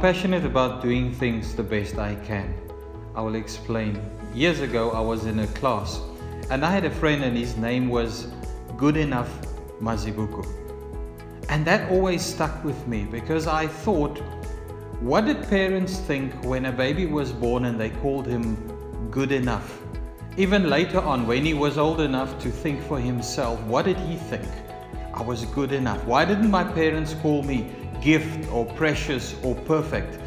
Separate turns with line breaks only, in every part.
passionate about doing things the best I can. I will explain. Years ago, I was in a class and I had a friend, and his name was Good Enough Mazibuko. And that always stuck with me because I thought, what did parents think when a baby was born and they called him good enough? Even later on, when he was old enough to think for himself, what did he think? I was good enough. Why didn't my parents call me gift or precious or perfect?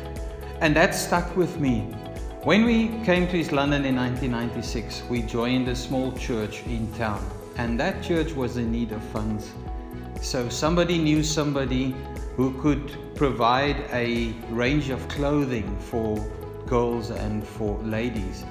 And that stuck with me. When we came to East London in 1996, we joined a small church in town, and that church was in need of funds. So somebody knew somebody who could provide a range of clothing for girls and for ladies.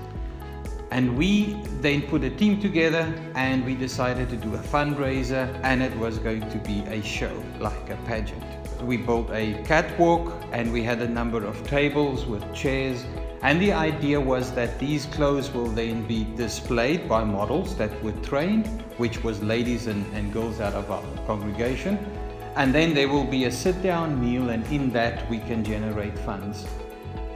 And we then put a team together and we decided to do a fundraiser and it was going to be a show, like a pageant. We built a catwalk and we had a number of tables with chairs and the idea was that these clothes will then be displayed by models that were trained, which was ladies and, and girls out of our congregation. And then there will be a sit down meal, and in that we can generate funds.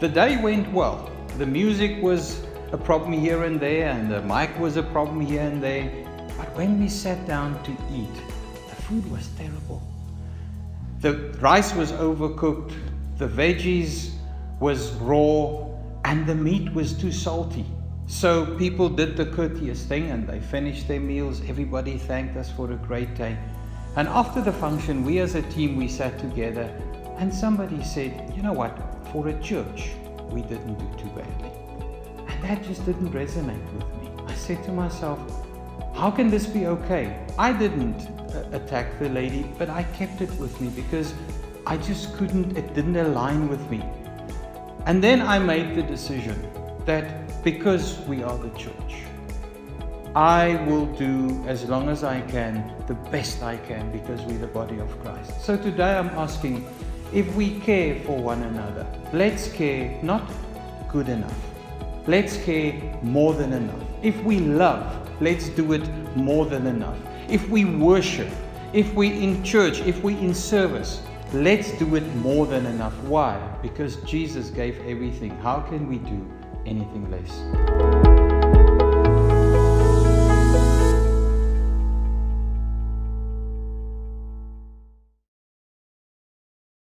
The day went well. The music was a problem here and there, and the mic was a problem here and there. But when we sat down to eat, the food was terrible. The rice was overcooked, the veggies was raw, and the meat was too salty. So people did the courteous thing and they finished their meals. Everybody thanked us for a great day. And after the function, we as a team, we sat together and somebody said, you know what, for a church, we didn't do too badly. And that just didn't resonate with me. I said to myself, how can this be okay? I didn't uh, attack the lady, but I kept it with me because I just couldn't, it didn't align with me. And then I made the decision that because we are the church, I will do as long as I can the best I can because we're the body of Christ. So today I'm asking if we care for one another, let's care not good enough. Let's care more than enough. If we love, let's do it more than enough. If we worship, if we in church, if we in service, Let's do it more than enough. Why? Because Jesus gave everything. How can we do anything less?